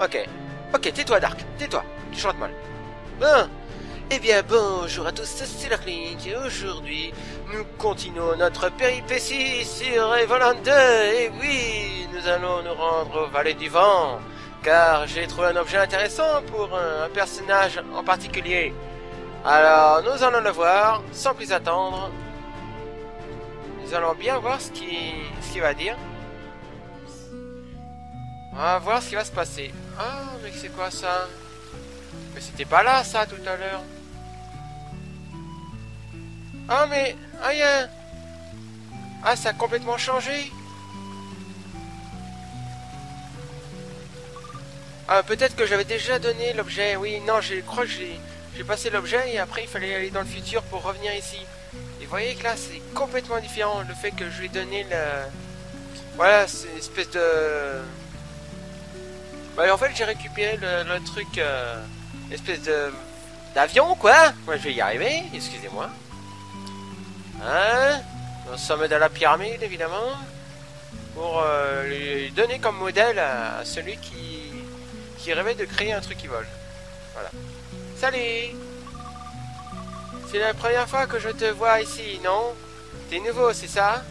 Ok. Ok, tais-toi, Dark. Tais-toi. Tu chantes mal. Bon. Eh bien, bonjour à tous, c'est Darklink et aujourd'hui, nous continuons notre péripétie sur Evoland 2. Et oui, nous allons nous rendre au Vallée du Vent, car j'ai trouvé un objet intéressant pour un personnage en particulier. Alors, nous allons le voir, sans plus attendre. Nous allons bien voir ce qu'il ce qu'il va dire. On va voir ce qui va se passer. Ah, mais c'est quoi ça? Mais c'était pas là, ça, tout à l'heure. Ah, mais... Ah, y. Ah, ça a complètement changé. Ah, peut-être que j'avais déjà donné l'objet. Oui, non, je crois que. J'ai passé l'objet et après il fallait aller dans le futur pour revenir ici. Vous voyez que là c'est complètement différent. Le fait que je lui ai donné le... Voilà, c'est une espèce de... Bah en fait j'ai récupéré le, truc... Euh... Espèce de... D'avion quoi Moi je vais y arriver, excusez-moi. Hein? Au sommet de la pyramide évidemment. Pour euh, lui donner comme modèle à, à celui qui... Qui rêvait de créer un truc qui vole. Voilà. Salut C'est la première fois que je te vois ici, non? T'es nouveau, c'est ça?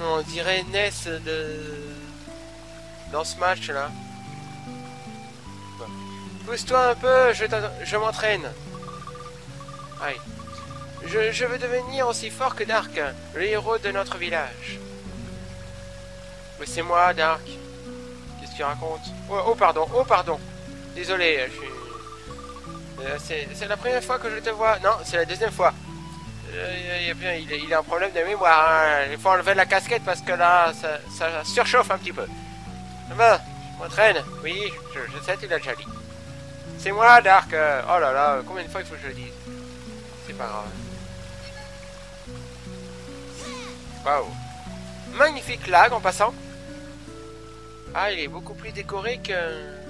On dirait Ness de... Dans ce match-là. Pousse-toi un peu, je, m'entraîne. Aïe. Je, veux devenir aussi fort que Dark, le héros de notre village. C'est moi, Dark. Qu'est-ce que tu racontes? Oh, oh, pardon, oh, pardon. Désolé, je suis... Euh, c'est la première fois que je te vois. Non, c'est la deuxième fois. Euh, il, il, a un problème de mémoire. Hein. Il faut enlever la casquette parce que là, ça, surchauffe un petit peu. Bon, je m'entraîne. Oui, je, je, sais, tu l'as déjà dit. C'est moi, Dark. Oh là là, combien de fois il faut que je le dise? C'est pas grave. Waouh. Magnifique lag en passant. Ah, il est beaucoup plus décoré que...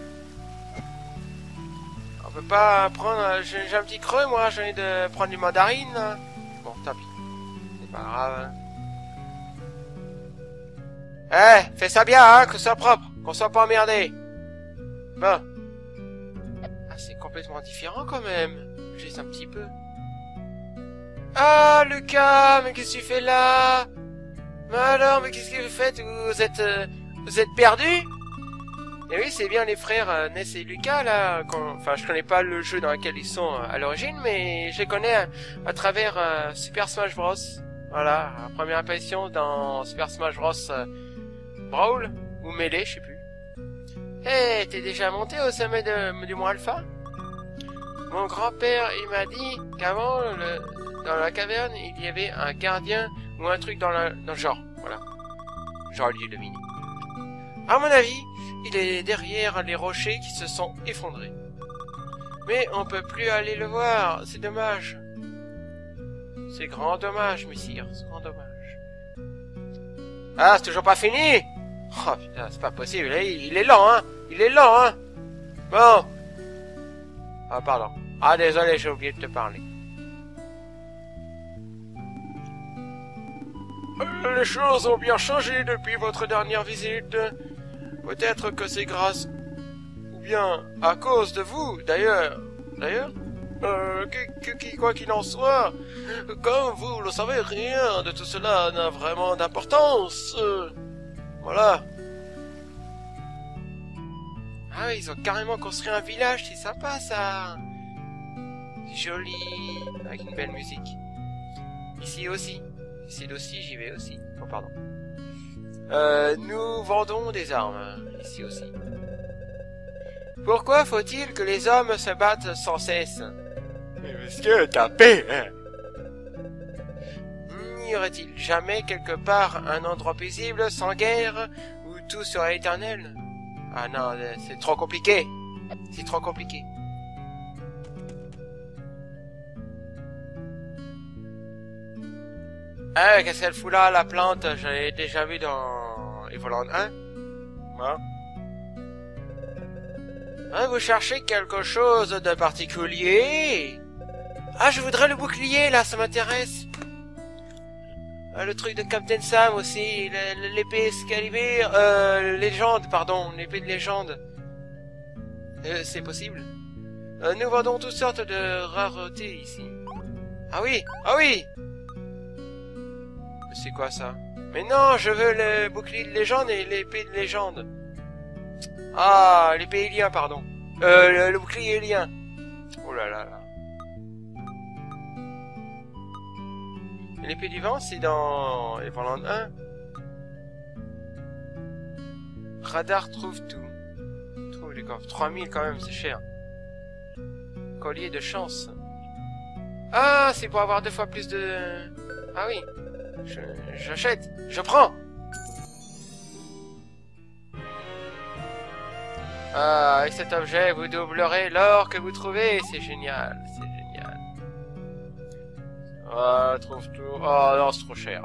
On peut pas prendre... J'ai un petit creux, moi, j'ai envie de prendre du mandarine. Bon, tant pis. C'est pas grave. Eh, hey, fais ça bien, hein, que ce soit propre, qu'on soit pas emmerdé. Bon. Ah, c'est complètement différent quand même. Juste un petit peu. Ah, Lucas, mais qu'est-ce que tu fais là? Mais alors, mais qu'est-ce que vous faites? Vous êtes... Euh, vous êtes perdu? Et oui, c'est bien les frères euh, Ness et Lucas, là. Enfin, je connais pas le jeu dans lequel ils sont euh, à l'origine, mais je les connais à, à travers euh, Super Smash Bros. Voilà, première apparition dans Super Smash Bros. Brawl, ou Melee, je sais plus. Hé, hey, t'es déjà monté au sommet du Mont Alpha? Mon grand-père, il m'a dit qu'avant, le... dans la caverne, il y avait un gardien ou un truc dans, dans le genre. Voilà. J'aurais dû deviner. À mon avis, il est derrière les rochers qui se sont effondrés. Mais on peut plus aller le voir, c'est dommage. C'est grand dommage, messire, c'est grand dommage. Ah, c'est toujours pas fini? Oh putain, c'est pas possible, il est lent, hein Il est lent, hein Bon. Ah, pardon. Ah, désolé, j'ai oublié de te parler. Les choses ont bien changé depuis votre dernière visite. Peut-être que c'est grâce ou bien à cause de vous, d'ailleurs. D'ailleurs euh, quoi qu'il en soit, comme vous le savez, rien de tout cela n'a vraiment d'importance. Voilà. Ah, ils ont carrément construit un village, c'est sympa ça. Joli, avec une belle musique. Ici aussi. Ici aussi, j'y vais aussi. Oh, pardon. Euh, nous vendons des armes, ici aussi. Pourquoi faut-il que les hommes se battent sans cesse? Monsieur, paix hein? N'y aurait-il jamais quelque part un endroit paisible, sans guerre, où tout serait éternel? Ah non, c'est trop compliqué. C'est trop compliqué. Ah, qu'est-ce qu'elle fout là, la plante? J'avais déjà vu dans Evoland 1. Moi. Ah, vous cherchez quelque chose de particulier? Ah, je voudrais le bouclier, là, ça m'intéresse. Euh, le truc de Captain Sam aussi, l'épée Excalibur, euh, légende, pardon, l'épée de légende. Euh, c'est possible. Euh, nous vendons toutes sortes de raretés ici. Ah oui, ah oui C'est quoi ça? Mais non, je veux le bouclier de légende et l'épée de légende. Ah, l'épée Élien, pardon. Euh, le, bouclier Élien. Oh là là là. L'épée du vent, c'est dans Everland 1. Radar trouve tout. Trouve les coffres. 3000 quand même, c'est cher. Collier de chance. Ah, c'est pour avoir deux fois plus de... Ah oui. Je- J'achète. Je prends. Ah, avec cet objet, vous doublerez l'or que vous trouvez. C'est génial. C'est génial. Ah, trouve tout. Oh non, c'est trop cher.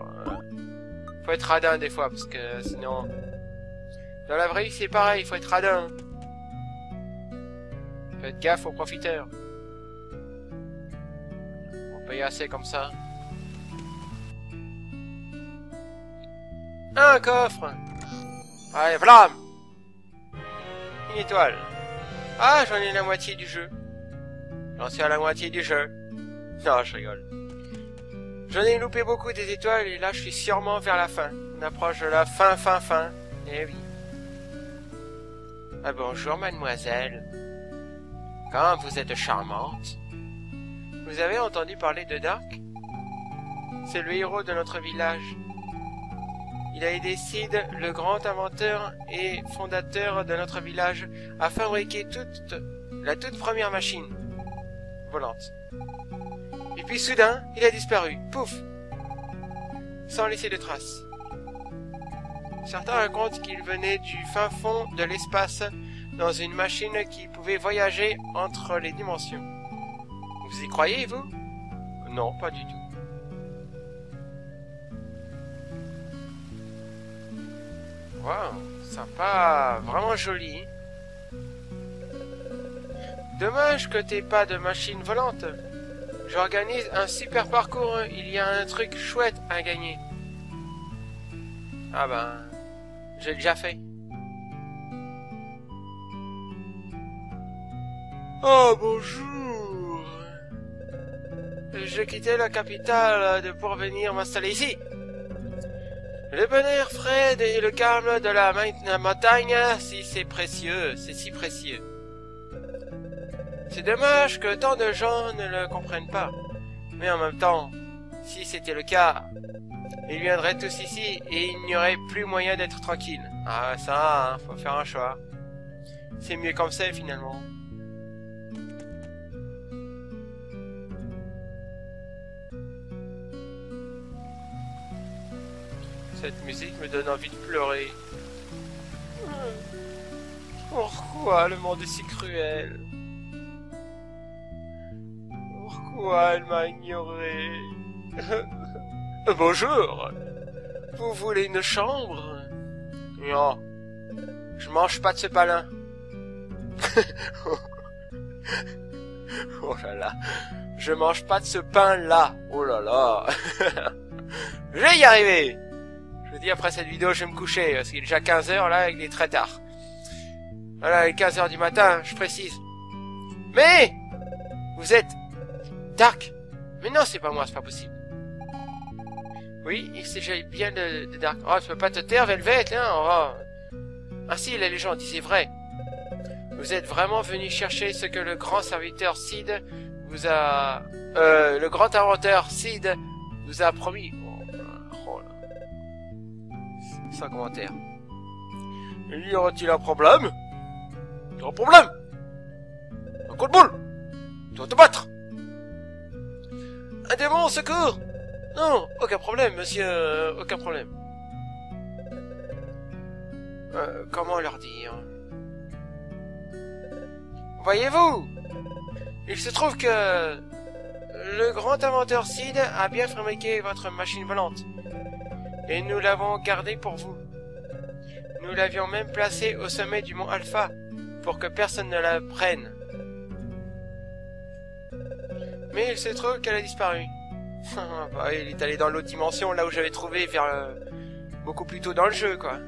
Faut être radin des fois, parce que sinon... Dans la vraie vie, c'est pareil, faut être radin. Faites gaffe aux profiteurs. On paye assez comme ça. Un coffre Allez, vlam Une étoile. Ah, j'en ai la moitié du jeu. J'en suis à la moitié du jeu. Non, je rigole. J'en ai loupé beaucoup des étoiles et là je suis sûrement vers la fin. On approche de la fin, fin, fin. Eh oui. Ah bonjour mademoiselle. Quand vous êtes charmante. Vous avez entendu parler de Dark C'est le héros de notre village. Il a aidé Sid, le grand inventeur et fondateur de notre village, à fabriquer toute la toute première machine volante. Et puis soudain, il a disparu. Pouf Sans laisser de traces. Certains racontent qu'il venait du fin fond de l'espace dans une machine qui pouvait voyager entre les dimensions. Vous y croyez, vous? Non, pas du tout. Waouh, sympa, vraiment joli. Dommage que t'aies pas de machine volante. J'organise un super parcours, il y a un truc chouette à gagner. Ah ben, j'ai déjà fait. Oh bonjour. Je quittais la capitale de pour venir m'installer ici. Le bon air frais et le calme de la montagne, si c'est précieux, c'est si précieux. C'est dommage que tant de gens ne le comprennent pas. Mais en même temps, si c'était le cas, ils viendraient tous ici et il n'y aurait plus moyen d'être tranquille. Ah ça, hein, faut faire un choix. C'est mieux comme ça finalement. Cette musique me donne envie de pleurer. Pourquoi le monde est si cruel? Pourquoi elle m'a ignoré? Bonjour Vous voulez une chambre? Non. Je mange pas de ce palin. oh là là. Je mange pas de ce pain-là. Oh là là. je vais y arriver. Vous dis, après cette vidéo, je vais me coucher, parce qu'il est déjà 15h, là, il est très tard. Voilà, il est 15h du matin, je précise. Mais Vous êtes Dark Mais non, c'est pas moi, c'est pas possible. Oui, il s'agit bien de, de Dark. Oh, tu peux pas te taire, Velvet, hein oh. Ah si, la légende disait vrai. Vous êtes vraiment venu chercher ce que le grand serviteur Sid vous a... Euh, le grand inventeur Sid vous a promis. Sans commentaire. Y aura-t-il un problème? Un problème Un coup de boule Tu vas te battre Un démon au secours Non, aucun problème, monsieur, euh, aucun problème. Euh, comment leur dire? Voyez-vous Il se trouve que le grand inventeur Sid a bien fabriqué votre machine volante. Et nous l'avons gardée pour vous. Nous l'avions même placée au sommet du mont Alpha pour que personne ne la prenne. Mais il se trouve qu'elle a disparu. bah, il est allé dans l'autre dimension, là où j'avais trouvé vers le... beaucoup plus tôt dans le jeu, quoi.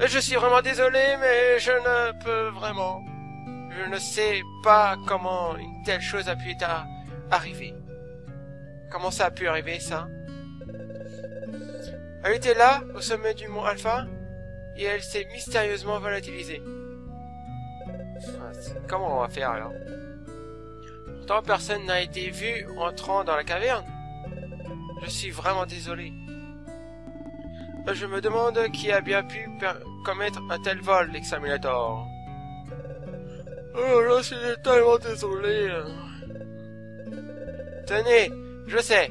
Je suis vraiment désolé, mais je ne peux vraiment. Je ne sais pas comment une telle chose a pu arriver. Comment ça a pu arriver, ça? Elle était là, au sommet du mont Alpha, et elle s'est mystérieusement volatilisée. Comment on va faire, alors? Pourtant, personne n'a été vu entrant dans la caverne. Je suis vraiment désolé. Je me demande qui a bien pu commettre un tel vol, l'examinator. Oh, je suis tellement désolé. Tenez, je sais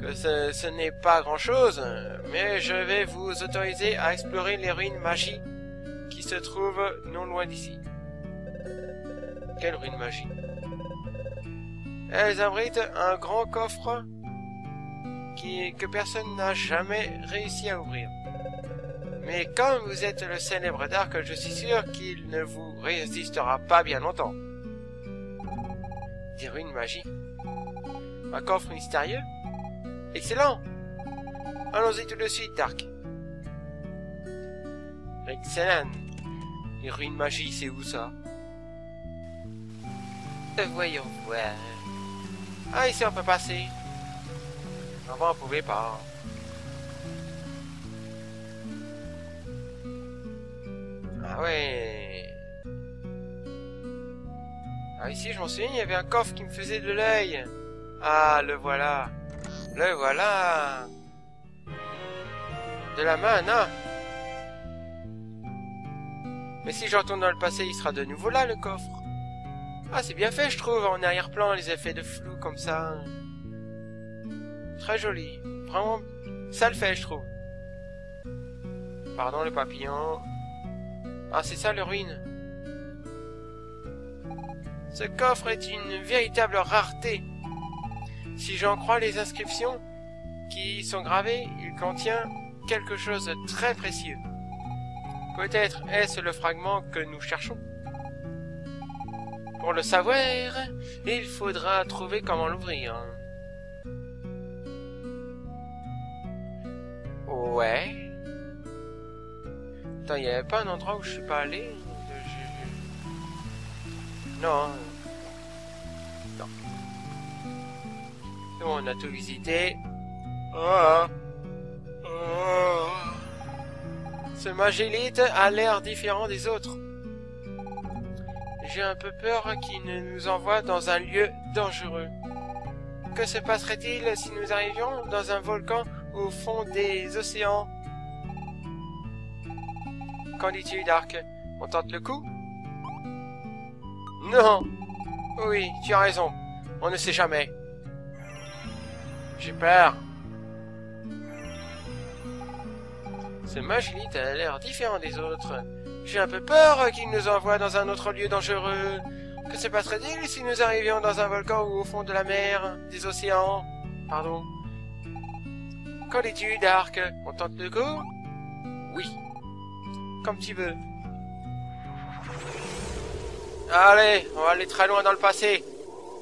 que ce, n'est pas grand-chose, mais je vais vous autoriser à explorer les ruines magiques qui se trouvent non loin d'ici. Quelle ruine magique Elles abritent un grand coffre qui, que personne n'a jamais réussi à ouvrir. Mais comme vous êtes le célèbre Dark, je suis sûr qu'il ne vous résistera pas bien longtemps. Des ruines magiques? Un coffre mystérieux? Excellent Allons-y tout de suite, Dark. Excellent. Les ruines magiques, c'est où ça? Euh, Voyons voir. Ah, ici on peut passer. Avant on pouvait pas. Ah ouais. Ah ici je m'en souviens, il y avait un coffre qui me faisait de l'œil. Ah, le voilà. Le voilà. De la main, non Mais si je retourne dans le passé, il sera de nouveau là, le coffre. Ah, c'est bien fait, je trouve, en arrière-plan, les effets de flou comme ça. Très joli. Vraiment, ça le fait, je trouve. Pardon, le papillon. Ah, c'est ça, le ruine. Ce coffre est une véritable rareté. Si j'en crois les inscriptions qui y sont gravées, il contient quelque chose de très précieux. Peut-être est-ce le fragment que nous cherchons. Pour le savoir, il faudra trouver comment l'ouvrir. Ouais. Attends, il n'y avait pas un endroit où je suis pas allé Non. Non. On a tout visité. Oh. Oh. Ce magélite a l'air différent des autres. J'ai un peu peur qu'il ne nous envoie dans un lieu dangereux. Que se passerait-il si nous arrivions dans un volcan au fond des océans? Qu'en dis-tu, Dark? On tente le coup? Non Oui, tu as raison. On ne sait jamais. J'ai peur. Ce Magilite a l'air différent des autres. J'ai un peu peur qu'il nous envoie dans un autre lieu dangereux. Que se passerait-il si nous arrivions dans un volcan ou au fond de la mer, des océans Pardon. Qu'en dis-tu, Dark? On tente le coup Oui. Comme tu veux. Allez, on va aller très loin dans le passé.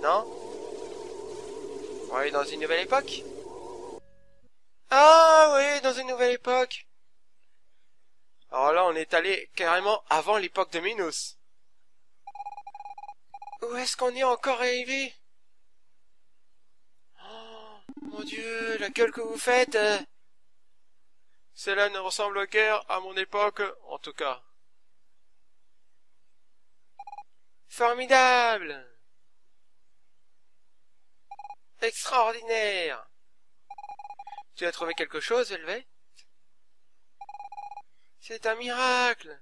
Non? On aller dans une nouvelle époque Ah oui, dans une nouvelle époque. Alors là, on est allé carrément avant l'époque de Minos. Où est-ce qu'on est encore arrivé? Oh, Mon Dieu, la gueule que vous faites Cela ne ressemble guère à mon époque, en tout cas. Formidable Extraordinaire Tu as trouvé quelque chose, Velvet c'est un miracle.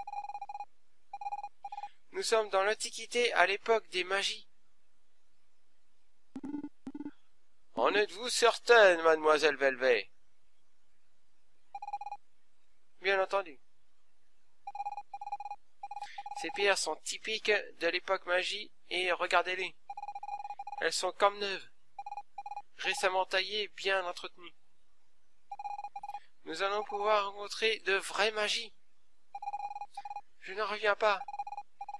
Nous sommes dans l'Antiquité à l'époque des magies. En êtes-vous certaine, mademoiselle Velvet? Bien entendu. Ces pierres sont typiques de l'époque magie et regardez-les. Elles sont comme neuves, récemment taillées, bien entretenues. Nous allons pouvoir rencontrer de vraies magies. Je n'en reviens pas.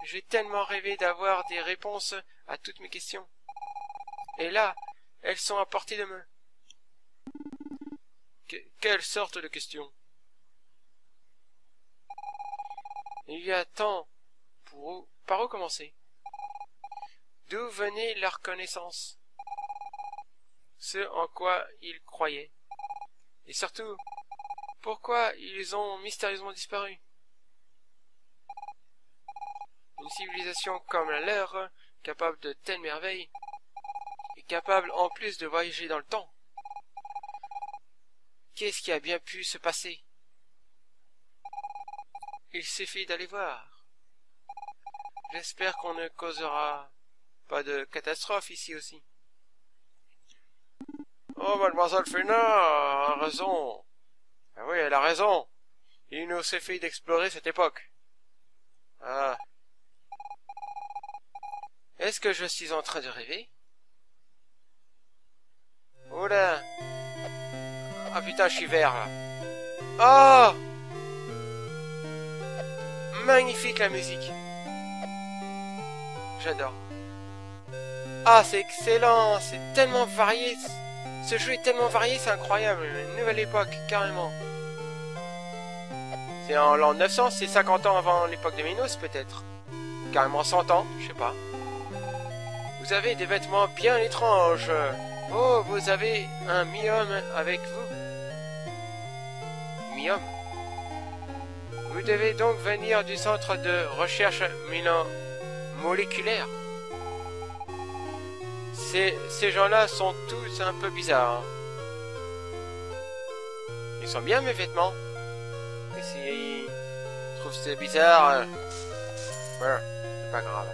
J'ai tellement rêvé d'avoir des réponses à toutes mes questions. Et là, Elles sont à portée de main. quelle sorte de question? Il y a tant pour par où commencer? D'où venait leur connaissance? Ce en quoi ils croyaient Et surtout, pourquoi ils ont mystérieusement disparu Une civilisation comme la leur, capable de telles merveilles, et capable en plus de voyager dans le temps. Qu'est-ce qui a bien pu se passer? Il suffit d'aller voir. J'espère qu'on ne causera pas de catastrophe ici aussi. Oh, mademoiselle Fena a raison. Ah oui, elle a raison. Il nous suffit d'explorer cette époque. Ah. Est-ce que je suis en train de rêver? Oula Ah putain, je suis vert là. Oh Magnifique la musique. J'adore. Ah, c'est excellent, c'est tellement varié. Ce jeu est tellement varié, c'est incroyable. Une nouvelle époque, carrément. C'est en l'an 900, c'est 50 ans avant l'époque de Minos, peut-être. Carrément 100 ans, je sais pas. Vous avez des vêtements bien étranges. Oh, vous avez un mium avec vous. Mium Vous devez donc venir du centre de recherche Milan moléculaire. Ces, ces gens-là sont tous un peu bizarres. Hein. Ils sont bien mes vêtements. Et s'ils trouvent c'est bizarre, euh, voilà, c'est pas grave.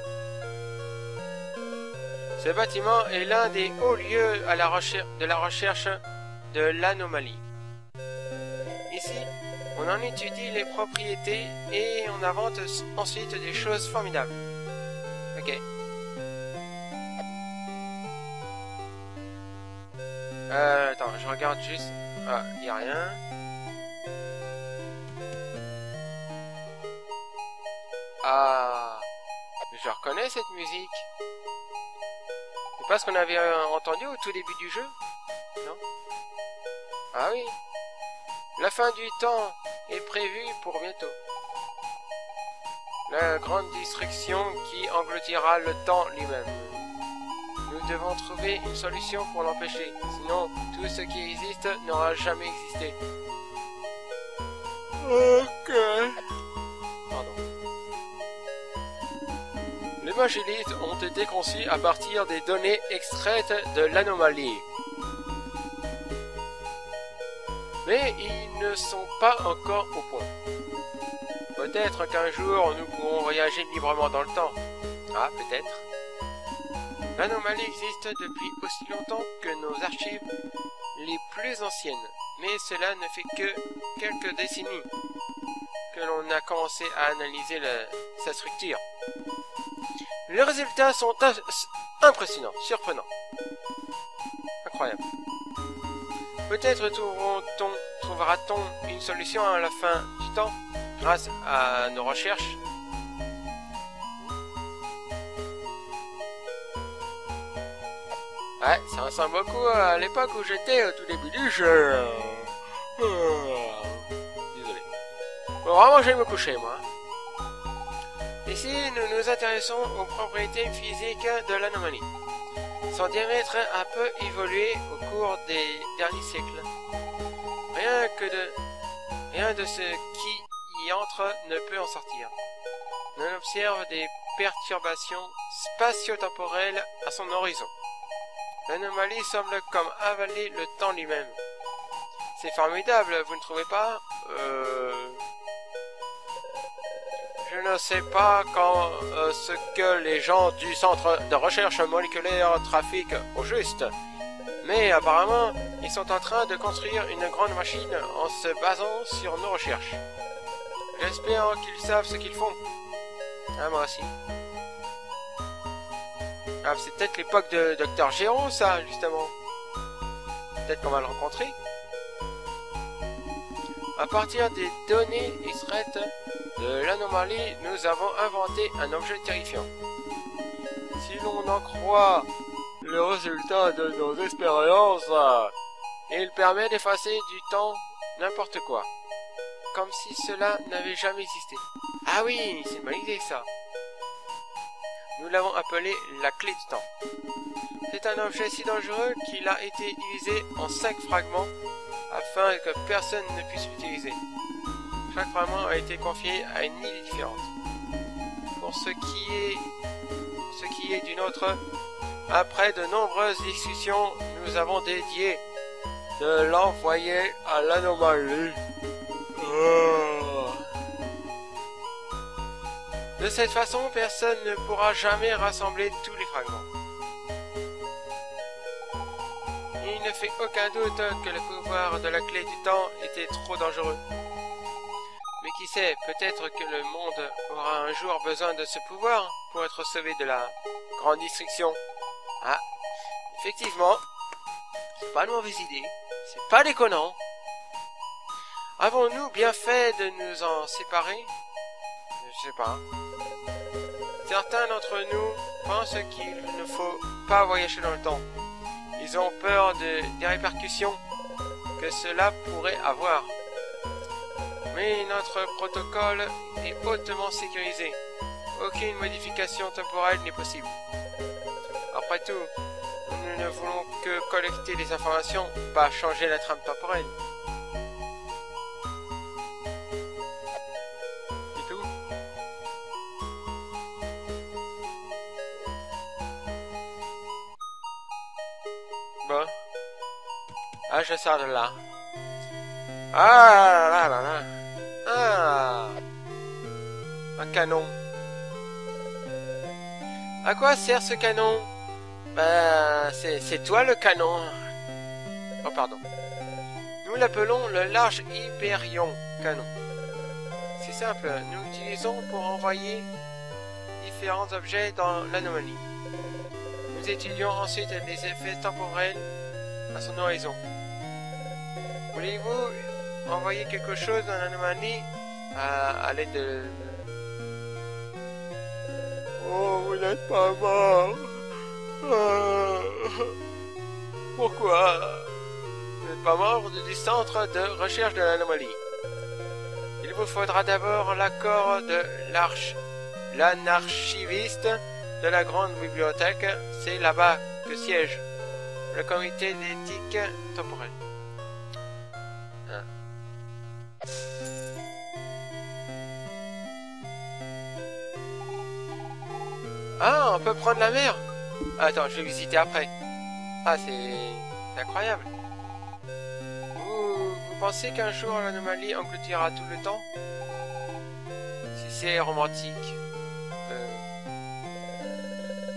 Ce bâtiment est l'un des hauts lieux à la de la recherche de l'anomalie. Ici, on en étudie les propriétés et on invente ensuite des choses formidables. Euh, attends, je regarde juste. Ah, y a rien. Ah, je reconnais cette musique. C'est pas ce qu'on avait euh, entendu au tout début du jeu? Non? Ah oui. La fin du temps est prévue pour bientôt la grande destruction qui engloutira le temps lui-même. Nous devons trouver une solution pour l'empêcher, sinon tout ce qui existe n'aura jamais existé. Ok. Pardon. Les magélites ont été conçus à partir des données extraites de l'anomalie. Mais ils ne sont pas encore au point. Peut-être qu'un jour nous pourrons voyager librement dans le temps. Ah, peut-être. L'anomalie existe depuis aussi longtemps que nos archives les plus anciennes, mais cela ne fait que quelques décennies que l'on a commencé à analyser sa structure. Les résultats sont impressionnants, surprenants. Incroyable. Peut-être trouvera-t-on une solution à la fin du temps grâce à nos recherches? Ouais, ça ressemble beaucoup à l'époque où j'étais au tout début du jeu. Désolé. Bon, vraiment, je vais me coucher, moi. Ici, nous nous intéressons aux propriétés physiques de l'anomalie. Son diamètre a peu évolué au cours des derniers siècles. Rien que de... Rien de ce qui entre ne peut en sortir. On observe des perturbations spatio-temporelles à son horizon. L'anomalie semble comme avaler le temps lui-même. C'est formidable, vous ne trouvez pas? Euh... Je ne sais pas quand euh, ce que les gens du centre de recherche moléculaire trafiquent au juste, mais apparemment, ils sont en train de construire une grande machine en se basant sur nos recherches. J'espère qu'ils savent ce qu'ils font. Ah, moi aussi. Ah, c'est peut-être l'époque de Dr. Géron, ça, justement. Peut-être qu'on va le rencontrer. À partir des données extraites de l'anomalie, nous avons inventé un objet terrifiant. Si l'on en croit les résultats de nos expériences. Il permet d'effacer du temps n'importe quoi. Comme si cela n'avait jamais existé. Ah oui, c'est une bonne idée ça. Nous l'avons appelé la clé du temps. C'est un objet si dangereux qu'il a été divisé en cinq fragments afin que personne ne puisse l'utiliser. Chaque fragment a été confié à une île différente. Pour ce qui est, ce qui est d'une autre, après de nombreuses discussions, nous avons dédié de l'envoyer à l'anomalie. Ah. De cette façon, personne ne pourra jamais rassembler tous les fragments. Il ne fait aucun doute que le pouvoir de la clé du temps était trop dangereux. Mais qui sait, peut-être que le monde aura un jour besoin de ce pouvoir pour être sauvé de la grande destruction. Ah, effectivement, c'est pas une mauvaise idée, c'est pas déconnant. Avons-nous bien fait de nous en séparer? Je sais pas. Certains d'entre nous pensent qu'il ne faut pas voyager dans le temps. Ils ont peur de, des répercussions que cela pourrait avoir. Mais notre protocole est hautement sécurisé. Aucune modification temporelle n'est possible. Après tout, nous ne voulons que collecter des informations, pas changer la trame temporelle. Je sors de là. Ah là là là. Ah. Un canon. À quoi sert ce canon? Ben, c'est toi le canon. Oh, pardon. Nous l'appelons le large Hyperion canon. C'est simple, nous l'utilisons pour envoyer différents objets dans l'anomalie. Nous étudions ensuite les effets temporels à son horizon. Voulez-vous envoyer quelque chose dans l'anomalie à, l'aide de... Oh, vous n'êtes pas mort. Ah. Pourquoi Vous n'êtes pas membre du centre de recherche de l'anomalie? Il vous faudra d'abord l'accord de l'arche, l'anarchiviste de la grande bibliothèque. C'est là-bas que siège le comité d'éthique temporelle. Ah, on peut prendre la mer Attends, je vais visiter après. Ah, c'est incroyable. Vous, pensez qu'un jour l'anomalie engloutira tout le temps? Si c'est romantique. Euh...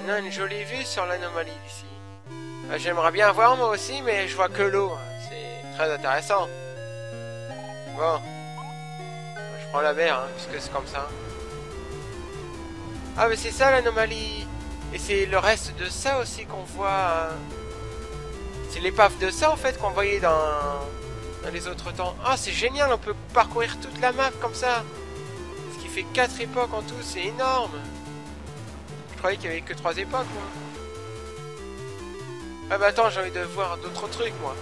On a une jolie vue sur l'anomalie d'ici. J'aimerais bien voir moi aussi, mais je vois que l'eau. C'est très intéressant. Bon. Je prends la mer, hein, puisque c'est comme ça. Ah mais c'est ça l'anomalie Et c'est le reste de ça aussi qu'on voit... hein. C'est l'épave de ça en fait qu'on voyait dans... dans les autres temps. Ah c'est génial, on peut parcourir toute la map comme ça Ce qui fait 4 époques en tout, c'est énorme Je croyais qu'il y avait que 3 époques moi. Ah bah attends, j'ai envie de voir d'autres trucs moi.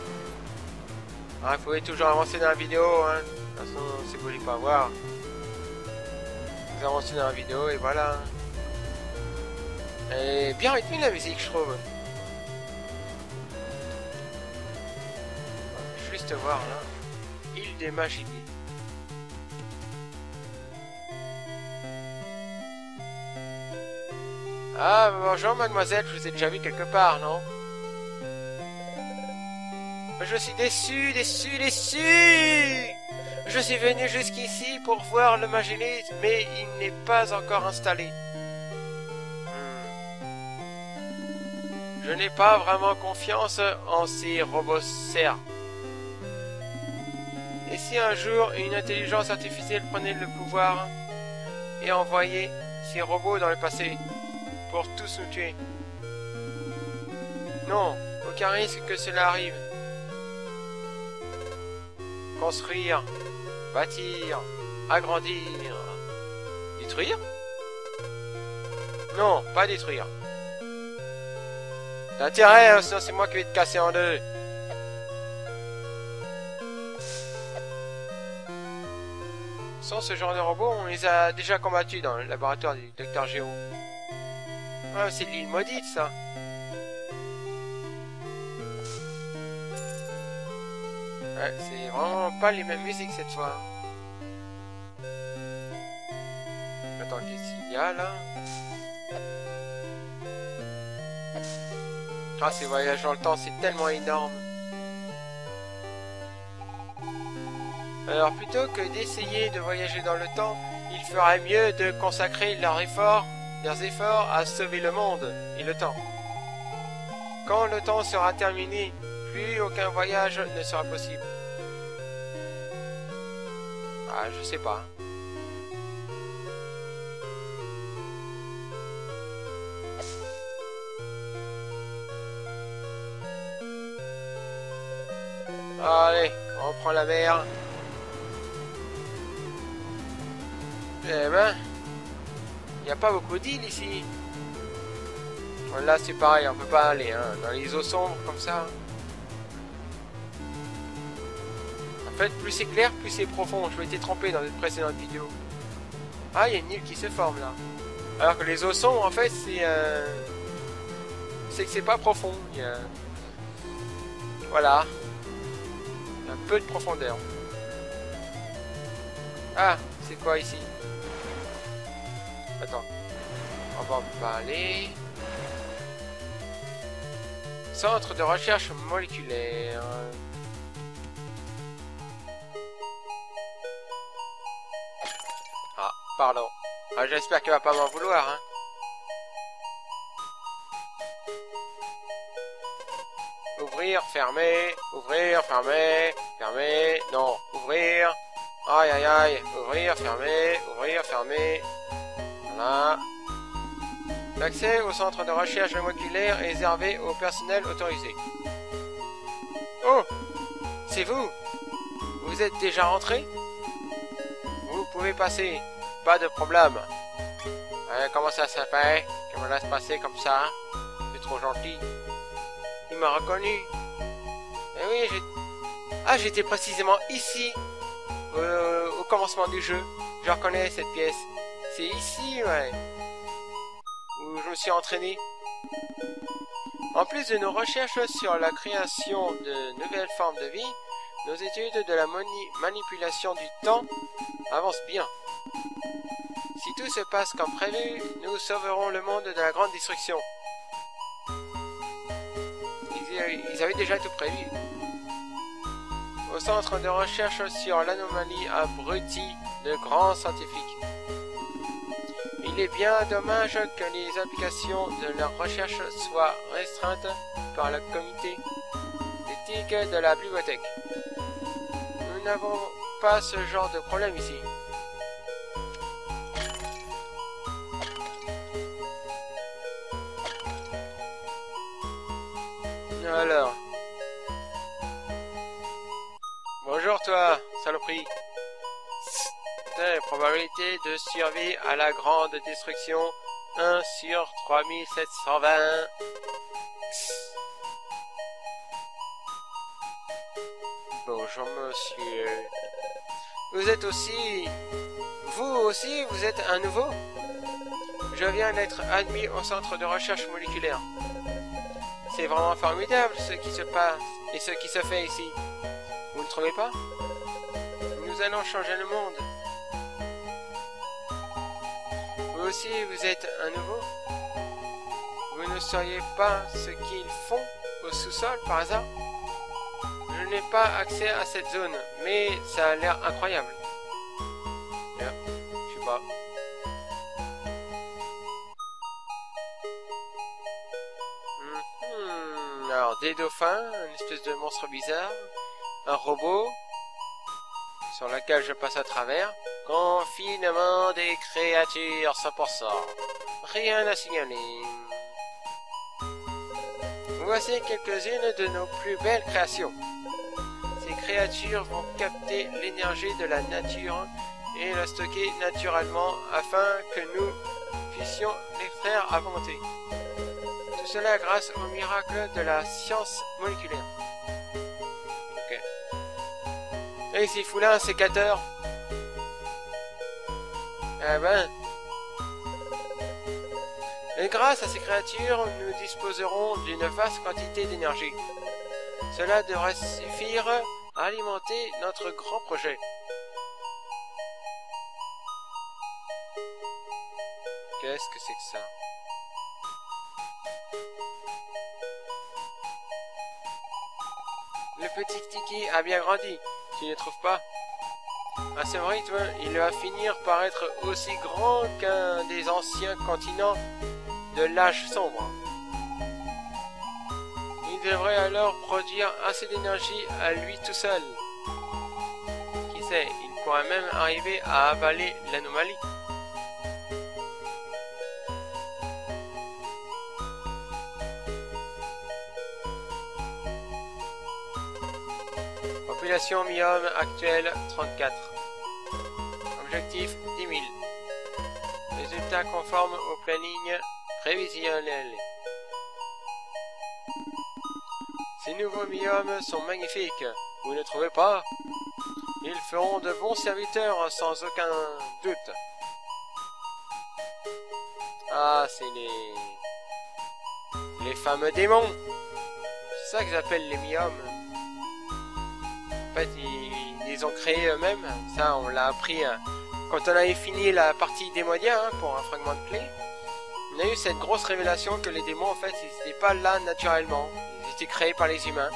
Ah, faut toujours avancer dans la vidéo, hein. De toute façon, si vous pas voir. Vous avancez dans la vidéo et voilà. Et bien rythmée la musique, je trouve. Juste voir là. Île des Magies. Ah, bonjour mademoiselle, je vous ai déjà vu quelque part, non? Je suis déçu, déçu, déçu Je suis venu jusqu'ici pour voir le Magélis, mais il n'est pas encore installé. Je n'ai pas vraiment confiance en ces robots serfs. Et si un jour une intelligence artificielle prenait le pouvoir et envoyait ces robots dans le passé pour tous nous tuer? Non, aucun risque que cela arrive. Construire, bâtir, agrandir, détruire? Non, pas détruire. T'as intérêt, hein, sinon c'est moi qui vais te casser en deux. Sans ce genre de robot, on les a déjà combattus dans le laboratoire du docteur Géo. Ah, c'est l'île maudite, ça. Ouais, c'est vraiment pas les mêmes musiques cette fois. Attends, qu'est-ce qu'il y a là? Ah, ces voyages dans le temps, c'est tellement énorme. Alors, plutôt que d'essayer de voyager dans le temps, il ferait mieux de consacrer leurs efforts, leurs efforts à sauver le monde et le temps. Quand le temps sera terminé, plus aucun voyage ne sera possible. Ah, je sais pas. Allez, on prend la mer. Eh ben, il n'y a pas beaucoup d'îles ici. Là, c'est pareil, on peut pas aller hein, dans les eaux sombres comme ça. Fait, plus c'est clair, plus c'est profond. Je m'étais trompé dans une précédente vidéo. Ah, il y a une île qui se forme là. Alors que les sombres, en fait, c'est... Euh... C'est que c'est pas profond. Voilà un peu de profondeur. Ah, c'est quoi ici? Attends. On va pas aller. Centre de recherche moléculaire. Ah, pardon. Ah, J'espère qu'il va pas m'en vouloir, hein. Ouvrir, fermer, ouvrir, fermer, fermer, non, ouvrir. Aïe aïe aïe, ouvrir, fermer, ouvrir, fermer. Voilà. L'accès au centre de recherche moléculaire est réservé au personnel autorisé. Oh C'est vous Vous êtes déjà rentré? Vous pouvez passer, pas de problème. comment ça se fait me laisse passer comme ça? C'est trop gentil. Il m'a reconnu. Eh oui, j'ai... Ah, j'étais précisément ici, euh, au commencement du jeu. Je reconnais cette pièce. C'est ici, ouais. Où je me suis entraîné. En plus de nos recherches sur la création de nouvelles formes de vie, nos études de la manipulation du temps avancent bien. Si tout se passe comme prévu, nous sauverons le monde de la grande destruction. Ils avaient déjà tout prévu. Au centre de recherche sur l'anomalie abruti de grands scientifiques. Il est bien dommage que les applications de leur recherche soient restreintes par le comité d'éthique de la bibliothèque. Nous n'avons pas ce genre de problème ici. Alors. Bonjour toi, saloperie. probabilité de survie à la grande destruction 1 sur 3720. Bonjour monsieur. Vous êtes aussi... Vous aussi, vous êtes un nouveau? Je viens d'être admis au centre de recherche moléculaire. C'est vraiment formidable ce qui se passe et ce qui se fait ici. Vous ne trouvez pas? Nous allons changer le monde. Vous aussi, vous êtes un nouveau Vous ne sauriez pas ce qu'ils font au sous-sol par hasard? Je n'ai pas accès à cette zone, mais ça a l'air incroyable. Des dauphins, une espèce de monstre bizarre, un robot, sur lequel je passe à travers, confinement des créatures 100%. Rien à signaler. Voici quelques-unes de nos plus belles créations. Ces créatures vont capter l'énergie de la nature et la stocker naturellement afin que nous puissions l'extraire à volonté. Tout cela grâce au miracle de la science moléculaire. Ok. Et ici, fout là un sécateur. Eh ben. Et grâce à ces créatures, nous disposerons d'une vaste quantité d'énergie. Cela devrait suffire à alimenter notre grand projet. Qu'est-ce que c'est que ça? Le petit Tiki a bien grandi, tu ne trouves pas? À ce rythme, il va finir par être aussi grand qu'un des anciens continents de l'âge sombre. Il devrait alors produire assez d'énergie à lui tout seul. Qui sait, il pourrait même arriver à avaler l'anomalie. Population mi-homme actuelle 34. Objectif 10 000. Résultats conformes au planning prévisionnel. Ces nouveaux mi-hommes sont magnifiques, vous ne trouvez pas? Ils feront de bons serviteurs sans aucun doute. Ah, c'est les... Les fameux démons C'est ça qu'ils appellent les mi-hommes. En fait, ils, les ont créés eux-mêmes. Ça, on l'a appris euh, quand on avait fini la partie démonienne hein, pour un fragment de clé. On a eu cette grosse révélation que les démons, en fait, ils n'étaient pas là naturellement. Ils étaient créés par les humains.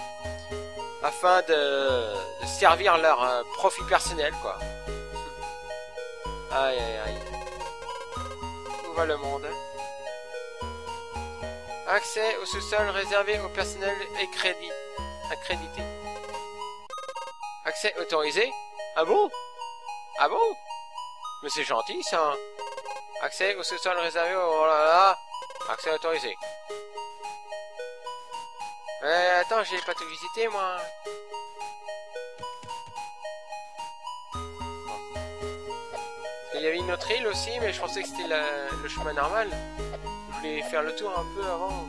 Afin de, servir leur euh, profit personnel, quoi. aïe, aïe, aïe. Où va le monde? Accès au sous-sol réservé au personnel. Accrédité. Accès autorisé Ah bon? Ah bon? Mais c'est gentil ça Accès au sous-sol réservé. Oh là là Accès autorisé. Euh, attends, j'ai pas tout visité moi Il y avait une autre île aussi, mais je pensais que c'était le chemin normal. Je voulais faire le tour un peu avant.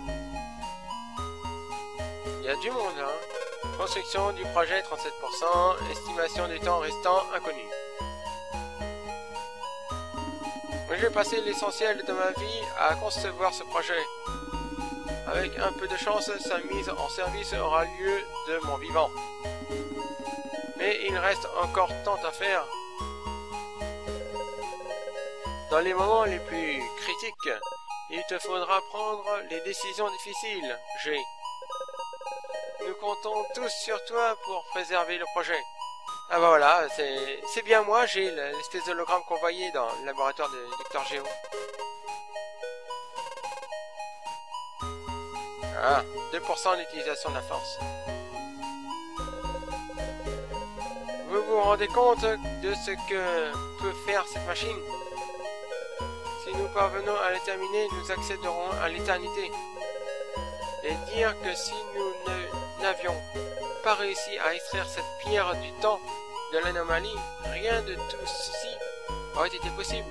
Il y a du monde là. Hein. Construction du projet 37%, estimation du temps restant inconnu. J'ai passé l'essentiel de ma vie à concevoir ce projet. Avec un peu de chance, sa mise en service aura lieu de mon vivant. Mais il reste encore tant à faire. Dans les moments les plus critiques, il te faudra prendre les décisions difficiles, G. Nous comptons tous sur toi pour préserver le projet. Ah bah voilà, c'est bien moi, j'ai l'espèce d'hologramme qu'on voyait dans le laboratoire de Docteur Géo. Ah, 2% d'utilisation de la force. Vous vous rendez compte de ce que peut faire cette machine? Si nous parvenons à la terminer, nous accéderons à l'éternité. Et dire que si nous pas réussi à extraire cette pierre du temps de l'anomalie, rien de tout ceci aurait été possible.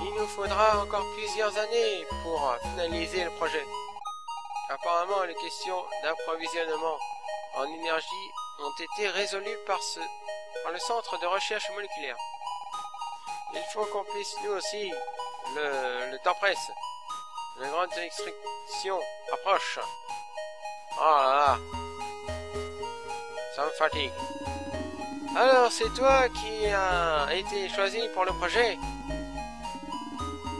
Il nous faudra encore plusieurs années pour finaliser le projet. Apparemment, les questions d'approvisionnement en énergie ont été résolues par, ce, par le centre de recherche moléculaire. Il faut qu'on puisse nous aussi, le, le temps presse. La grande extraction approche. Oh là là. Ça me fatigue. Alors, c'est toi qui as été choisi pour le projet?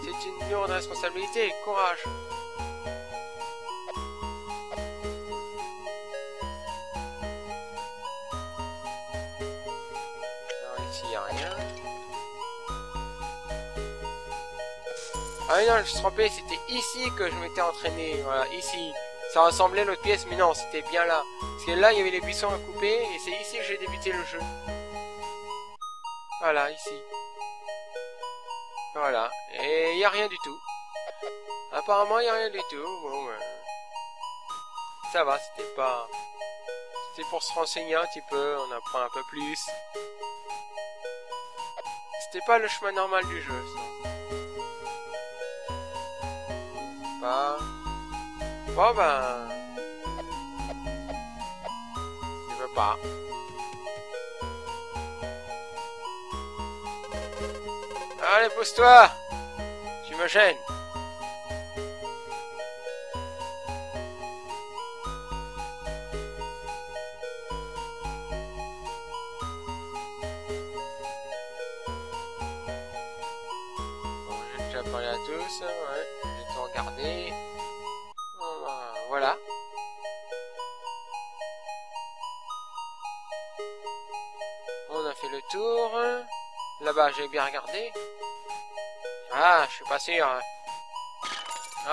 C'est une lourde responsabilité. Courage. Alors, ici, il n'y a rien. Ah non, je suis trompé, c'était ici que je m'étais entraîné. Voilà, ici. Ça ressemblait à l'autre pièce, mais non, c'était bien là. Parce que là, il y avait les buissons à couper, et c'est ici que j'ai débuté le jeu. Voilà, ici. Voilà. Et il a rien du tout. Apparemment, il n'y a rien du tout. Bon, ben... Ça va, c'était pas... C'était pour se renseigner un petit peu, on apprend un peu plus. C'était pas le chemin normal du jeu, ça. Pas... Bon ben... Je veux pas. Allez, pousse-toi Tu me gênes. Bien regardé. Ah, je suis pas sûr. hein.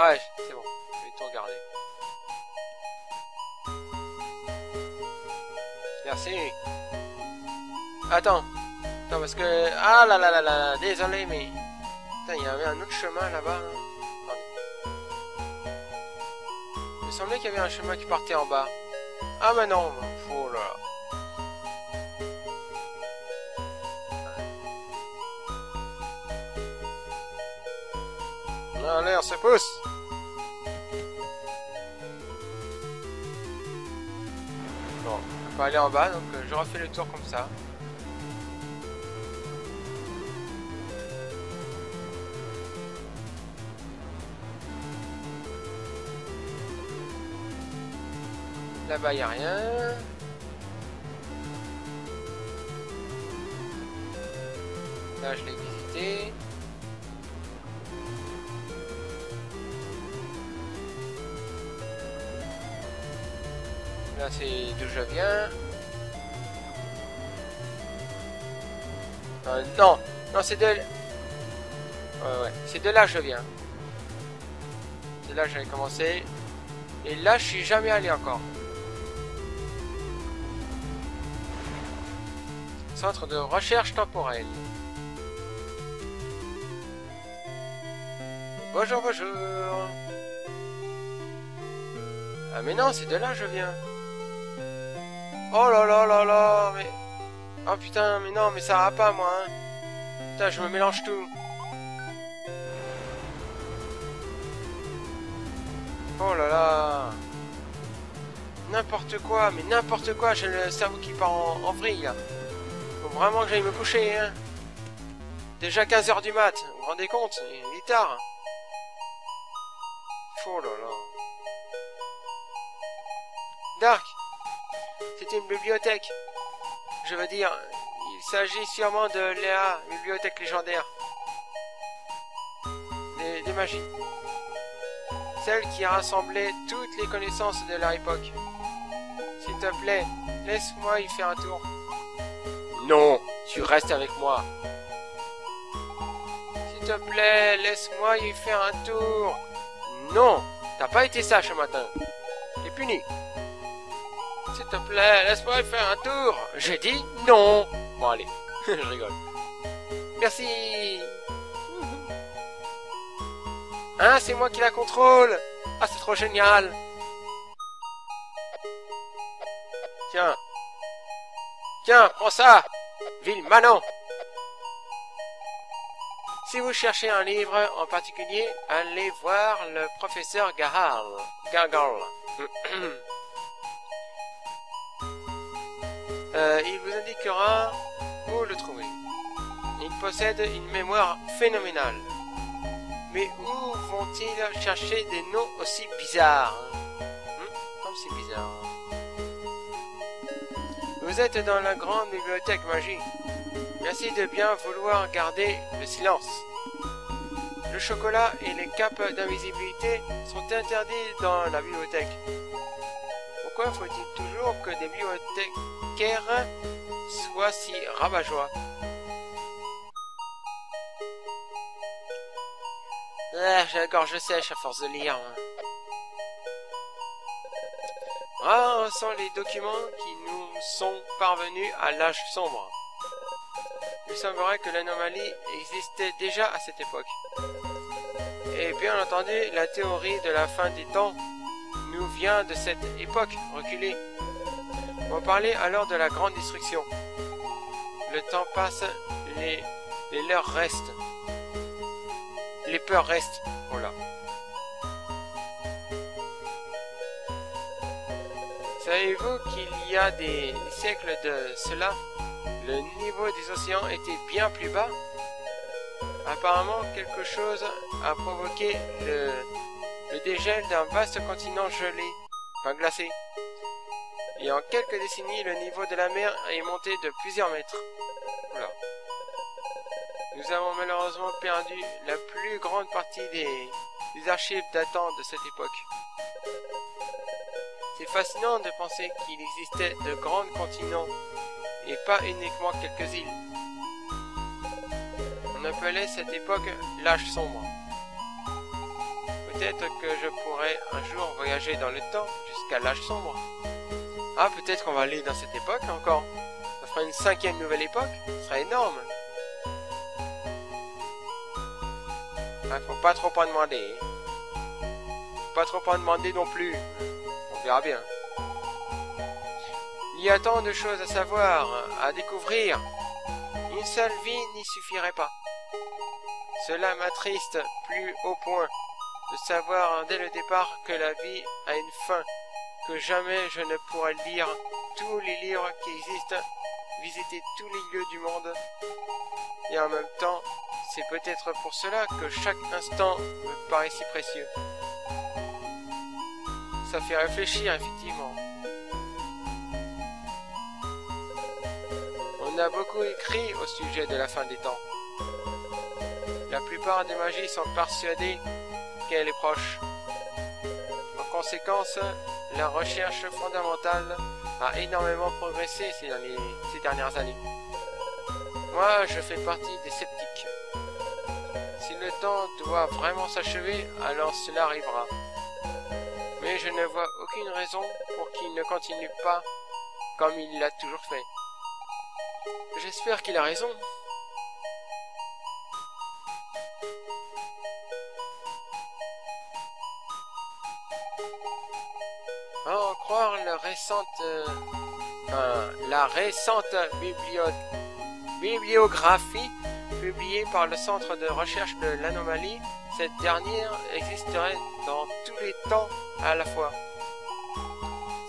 Ouais, c'est bon. Je vais tout regarder. Merci. Attends. Attends, parce que... Ah là là là là désolé, mais... Il y avait un autre chemin là-bas. Il me semblait qu'il y avait un chemin qui partait en bas. Ah mais non, Allez, on se pousse Bon, on peut aller en bas, donc euh, je refais le tour comme ça. Là-bas, il a rien. Là, je l'ai visité. C'est d'où je viens. Euh, non, non, c'est de... Ouais, ouais, c'est de là que je viens. C'est là que j'avais commencé. Et là, je suis jamais allé encore. Centre de recherche temporelle. Bonjour, bonjour. Ah mais non, c'est de là que je viens. Oh là là là là, mais... Oh putain, mais non, mais ça va pas, moi, hein. Putain, je me mélange tout. Oh là là. N'importe quoi, mais n'importe quoi, j'ai le cerveau qui part en, vrille. Faut vraiment que j'aille me coucher, hein. Déjà 15h du mat, vous vous rendez compte Il est tard. Oh là là. Dark, c'est une bibliothèque. Je veux dire, il s'agit sûrement de Léa, bibliothèque légendaire. Des, des magies. Celle qui a rassemblé toutes les connaissances de leur époque. S'il te plaît, laisse-moi y faire un tour. Non, tu restes avec moi. S'il te plaît, laisse-moi y faire un tour. Non, t'as pas été sage ce matin. T'es puni. S'il te plaît, laisse-moi faire un tour. J'ai dit non. Bon, allez, je rigole. Merci. Hein, c'est moi qui la contrôle. Ah, c'est trop génial. Tiens. Tiens, prends ça. Ville Manon. Si vous cherchez un livre en particulier, allez voir le professeur Gahal. Gargal. Euh, il vous indiquera où le trouver. Il possède une mémoire phénoménale. Mais où vont-ils chercher des noms aussi bizarres hein Comme c'est bizarre. Vous êtes dans la grande bibliothèque magie. Merci de bien vouloir garder le silence. Le chocolat et les capes d'invisibilité sont interdits dans la bibliothèque. Pourquoi faut-il toujours que des bibliothécaires soient si rabat-joie? Ah, j'ai la gorge sèche à force de lire. Rares sont les documents qui nous sont parvenus à l'âge sombre. Il semblerait que l'anomalie existait déjà à cette époque. Et bien entendu, la théorie de la fin des temps nous vient de cette époque reculée. On parlait alors de la grande destruction. Le temps passe, les Les leurs restent. Les peurs restent. Voilà. Savez-vous qu'il y a des siècles de cela, le niveau des océans était bien plus bas? Apparemment, quelque chose a provoqué le, le dégel d'un vaste continent gelé, enfin glacé. Et en quelques décennies, le niveau de la mer est monté de plusieurs mètres. Oula. Nous avons malheureusement perdu la plus grande partie des, des archives datant de cette époque. C'est fascinant de penser qu'il existait de grands continents et pas uniquement quelques îles. On appelait cette époque l'âge sombre. Peut-être que je pourrais un jour voyager dans le temps jusqu'à l'âge sombre. Ah, peut-être qu'on va aller dans cette époque encore. Ça fera une cinquième nouvelle époque. Ce serait énorme. Ah, faut pas trop en demander. pas trop en demander non plus. On verra bien. Il y a tant de choses à savoir, à découvrir. Une seule vie n'y suffirait pas. Cela m'attriste plus au point de savoir dès le départ que la vie a une fin que jamais je ne pourrai lire tous les livres qui existent, visiter tous les lieux du monde. Et en même temps, c'est peut-être pour cela que chaque instant me paraît si précieux. Ça fait réfléchir, effectivement. On a beaucoup écrit au sujet de la fin des temps. La plupart des magies sont persuadées qu'elle est proche. En conséquence, la recherche fondamentale a énormément progressé ces, dernières années. Moi, je fais partie des sceptiques. Si le temps doit vraiment s'achever, alors cela arrivera. Mais je ne vois aucune raison pour qu'il ne continue pas comme il l'a toujours fait. J'espère qu'il a raison. Récente, euh, la récente bibliographie publiée par le Centre de recherche de l'anomalie, cette dernière existerait dans tous les temps à la fois.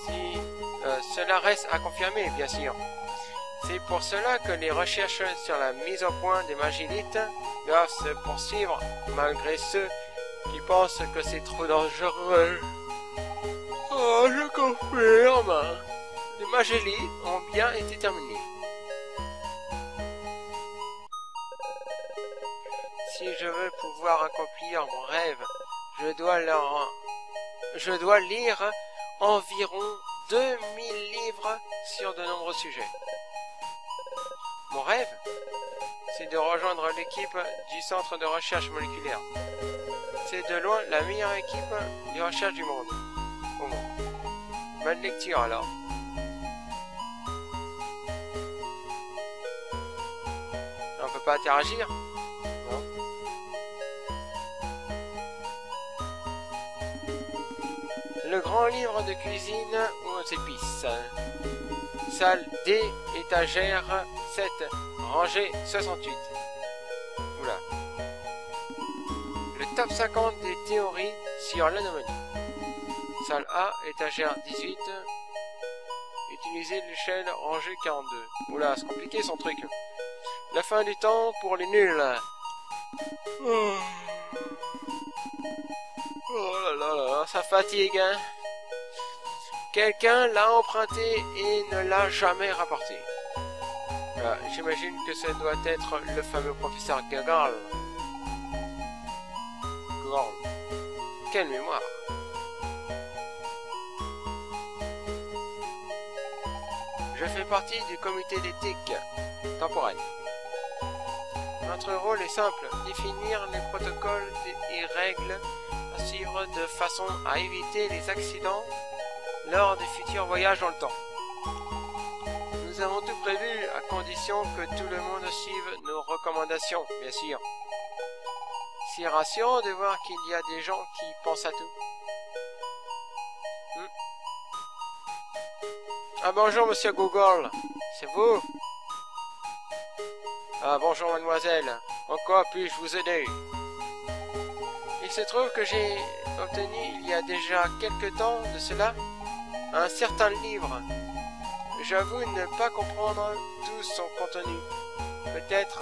Euh, cela reste à confirmer, bien sûr. C'est pour cela que les recherches sur la mise au point des magilites doivent se poursuivre malgré ceux qui pensent que c'est trop dangereux. Oh, je confirme. Les Magélites ont bien été terminés. Si je veux pouvoir accomplir mon rêve, je dois leur... Je dois lire environ 2000 livres sur de nombreux sujets. Mon rêve, c'est de rejoindre l'équipe du Centre de recherche moléculaire. C'est de loin la meilleure équipe de recherche du monde. Bonne lecture alors. On peut pas interagir? Non. Le grand livre de cuisine aux épices. Salle D, étagère 7, rangée 68. Oula. Le top 50 des théories sur l'anomalie. Salle A, étagère 18. Utiliser l'échelle rangée 42. Oula, c'est compliqué son truc. La fin du temps pour les nuls. Oh, oh là là là, ça fatigue, hein. Quelqu'un l'a emprunté et ne l'a jamais rapporté. J'imagine que ça doit être le fameux professeur Gagal. Gagal. Quelle mémoire. Je fais partie du comité d'éthique temporelle. Notre rôle est simple, définir les protocoles et règles à suivre de façon à éviter les accidents lors des futurs voyages dans le temps. Nous avons tout prévu à condition que tout le monde suive nos recommandations, bien sûr. C'est rassurant de voir qu'il y a des gens qui pensent à tout. Ah bonjour monsieur Google, c'est vous? Ah, bonjour mademoiselle. En quoi puis-je vous aider? Il se trouve que j'ai obtenu il y a déjà quelque temps de cela un certain livre. J'avoue ne pas comprendre tout son contenu. Peut-être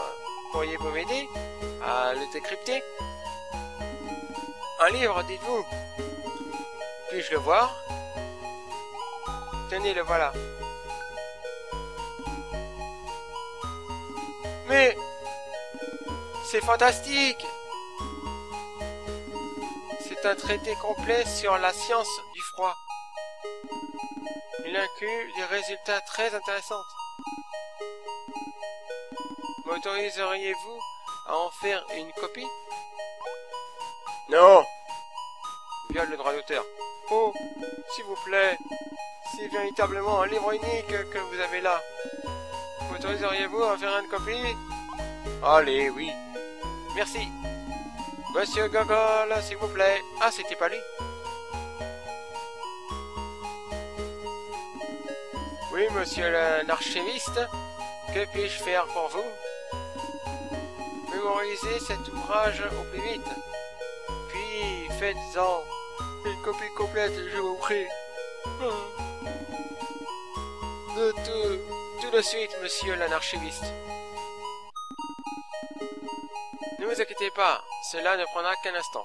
pourriez-vous m'aider à le décrypter? Un livre, dites-vous Puis-je le voir? Tenez, le voilà. Mais c'est fantastique C'est un traité complet sur la science du froid. Il inclut des résultats très intéressants. M'autoriseriez-vous à en faire une copie? Non Viole le droit d'auteur. Oh, s'il vous plaît, c'est véritablement un livre unique que vous avez là. M'autoriseriez-vous à faire une copie? Allez, oui. Merci. Monsieur Gogol, s'il vous plaît. Ah, c'était pas lui. Oui, monsieur l'archiviste, que puis-je faire pour vous? Mémorisez cet ouvrage au plus vite. Puis faites-en une copie complète, je vous prie. De tout, tout de suite, monsieur l'anarchiviste. Ne vous inquiétez pas, cela ne prendra qu'un instant.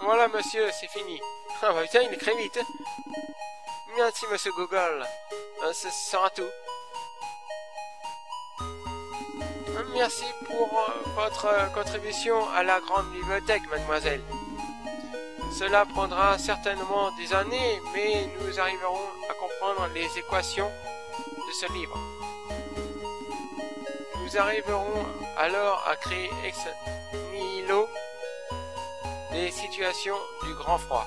Voilà, monsieur, c'est fini. Ah bah putain, il écrit vite. Merci, monsieur Google. Euh, ce sera tout. Euh, merci pour euh, votre contribution à la grande bibliothèque, mademoiselle. Cela prendra certainement des années, mais nous arriverons à comprendre les équations de ce livre. Nous arriverons alors à créer ex nihilo des situations du grand froid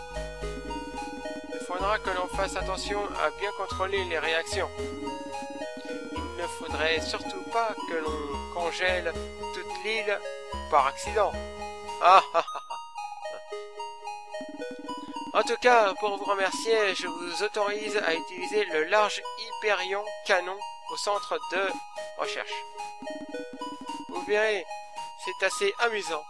faudra que l'on fasse attention à bien contrôler les réactions. Il ne faudrait surtout pas que l'on congèle toute l'île par accident. Ah, ah, ah, en tout cas, pour vous remercier, je vous autorise à utiliser le large Hyperion canon au centre de recherche. Vous verrez, c'est assez amusant.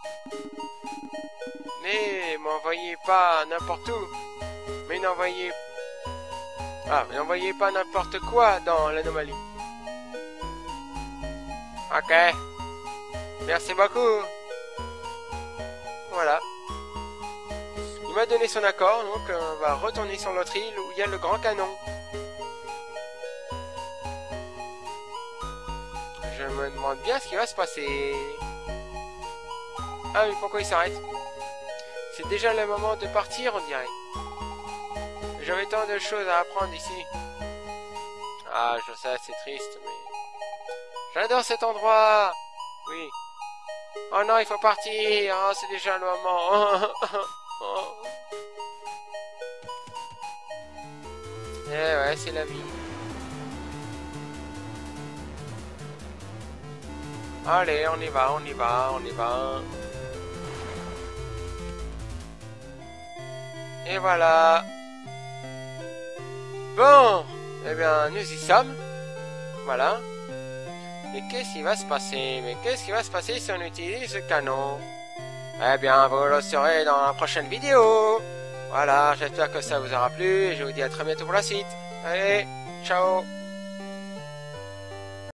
Mais m'envoyez pas n'importe où. Mais n'envoyez... Ah, mais n'envoyez pas n'importe quoi dans l'anomalie. Ok. Merci beaucoup. Voilà. Il m'a donné son accord, donc on va retourner sur l'autre île où il y a le grand canon. Je me demande bien ce qui va se passer. Ah mais pourquoi il s'arrête? C'est déjà le moment de partir, on dirait. J'avais tant de choses à apprendre ici. Ah, je sais, c'est triste, mais... J'adore cet endroit Oui. Oh non, il faut partir oh, C'est déjà le moment Eh ouais, c'est la vie. Allez, on y va, on y va, on y va. Et voilà Bon, eh bien, nous y sommes. Voilà. Mais qu'est-ce qui va se passer? Mais qu'est-ce qui va se passer si on utilise ce canon? Eh bien, vous le saurez dans la prochaine vidéo. Voilà, j'espère que ça vous aura plu et je vous dis à très bientôt pour la suite. Allez, ciao